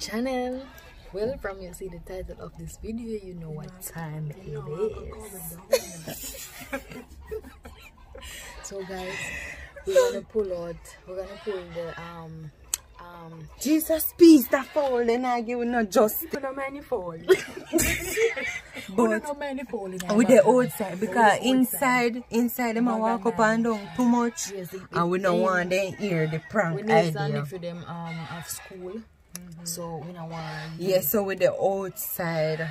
channel. Well from you see the title of this video you know what time it is. so guys we're gonna pull out we're gonna pull the um um Jesus peace that fall and I give no just no many fall but no many with the outside because inside inside them I walk up and down too much Yes, it- and we don't want them hear the we prank need some idea. for them um of school so we don't want Yes, so with the outside,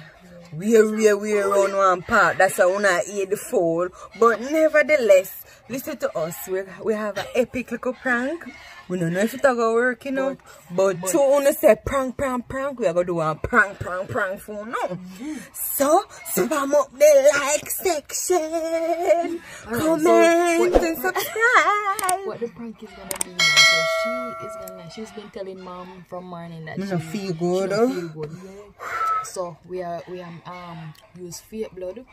we we we around one part. That's how we not hear the fall. But nevertheless, listen to us. We we have an epic little prank. We don't know if it's gonna work, you know. But, to only say prank, prank, prank, we are gonna do a prank, prank, prank for now. So spam up the like section, comment what- and subscribe. what the prank is gonna be now. So she is gonna she's been telling mom from morning that she no feel good, She feel good. So we are we are um use fake blood.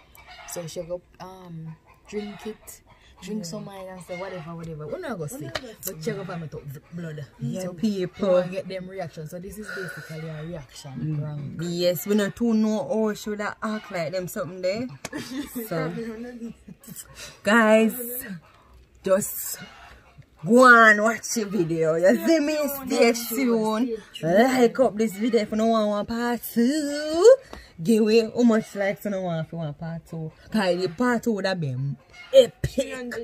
So she go um drink it. Drink some wine and say whatever, whatever. We're not gonna say, but check up on me to blood. Yeah, so people. We get them reaction. So this is basically a reaction mm. prank. Yes, we not too know how should I act like them something there. So, guys, just go and watch the video. You see me? Stay tuned. Like up this video if you don't want one part two. Give away how much likes you don't want if you want part two. Because the part two would have been epic.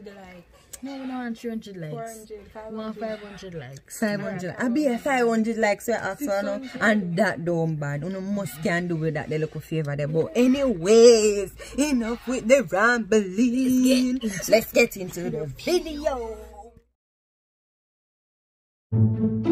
No, we don't want 300 likes. We want 500 likes. 500. I be a 500 likes we ask for now. And that don't bad. You must can do with that the little favor there. But anyways, enough with the rambling. Let's get into the video. Watch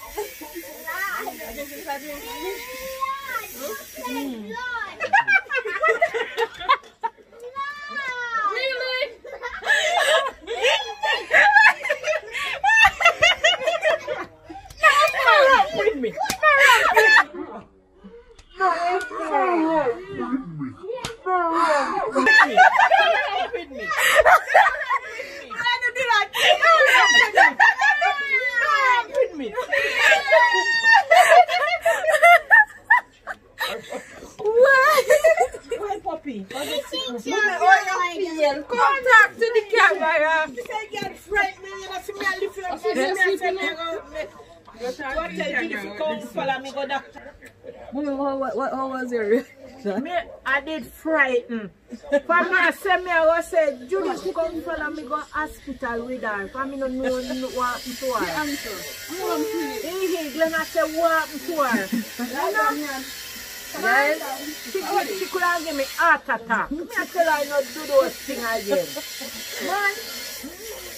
want to go for some water, please? Watch ya. The water there right there, so one here. God. No alcohol. Just some alcohol. God. Well, well, wait now. Really? With me. With me. With me. Why, puppy? Come talk to the camera. Mommy, what, what, what, how was your reaction? Me, I did frighten. For me, I said me, I was say, Judith come follow me go hospital with her. For me, no know no, what to her. He, he, Glenn, I said, what to her? You know? Yes. She could, she could have given me heart attack. Me, I tell her not do those things again. Man,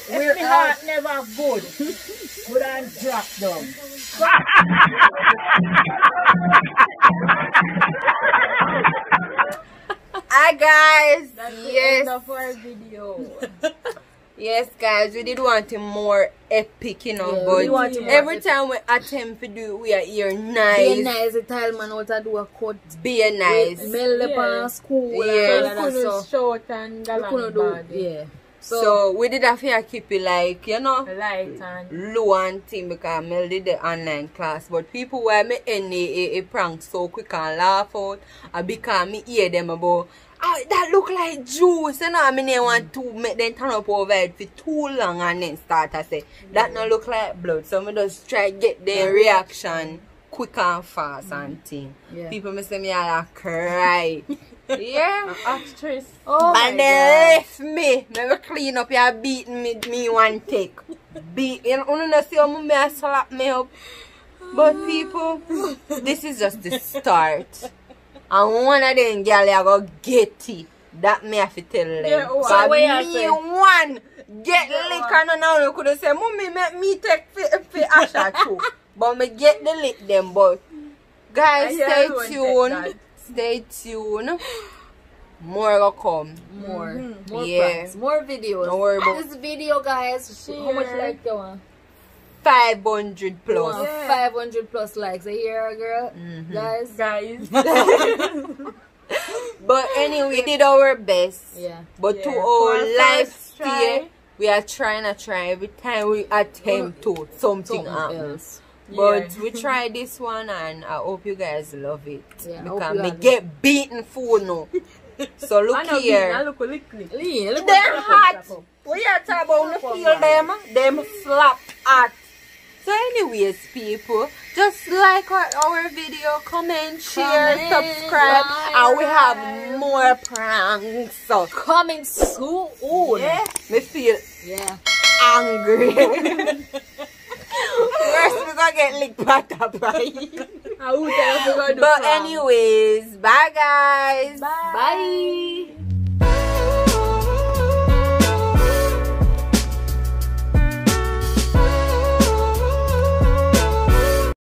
if my heart never good, would I drop down? Hi guys. That's the yes. end of our video. Yes, guys, we did want it more epic, you know, Yeah, but we want it every epic. time we attempt to do it, we are here Be nice, nice, the tile man what I do a cut. be a nice. Mel the Yeah. pan school Yeah. and So all of that couldn't so short and we galant couldn't do body. yeah. So, So, we did have to keep it like, you know, Light and low and thing because Mel did the online class. But people were me end a, a, prank so quick and laugh out, and because me hear them about, ah, that look like juice, you know, I mean, they want to make them turn up over it for too long and then start I say, that not look like blood. So me just try get their reaction quick and fast and thing. Yeah. People me say me all cry. Yeah, actress. Oh my and they left me. Never clean up your beat me, me one take. Beat. You know, you see how my slap me up. But people, this is just the start. And one of them gal I go getty. That me have to tell them. Yeah, oh, so me say? one get yeah, liquor no now you could say, Mommy, make me take fit fi Asha too. but me get the lick them, but guys, stay tuned. That. Stay tuned. More will come. more, more Yeah. pranks, more videos. Don't worry about- this video, guys. How much like you want? 500 plus. Yeah. 500 plus likes a year, girl. Mhm. Guys. Guys. But anyway, we did our best. Yeah. But to Yeah. our For our life here, we are trying to try every time we attempt to something Something happen. else. But Yeah. we try this one and I hope you guys love it. Yeah, because you me have it. get beaten full now. So look I here. I look lick lick. Lee, look They're hot. We are talking about the feel them. Them slap hot. So anyways, people, just like our, our video, comment, share, Comment, subscribe, like, and we have more pranks. So, Coming soon. yeah, me feel Yeah. angry. Gonna get licked by the right? I would tell you to But anyways, bye guys. Bye. Bye.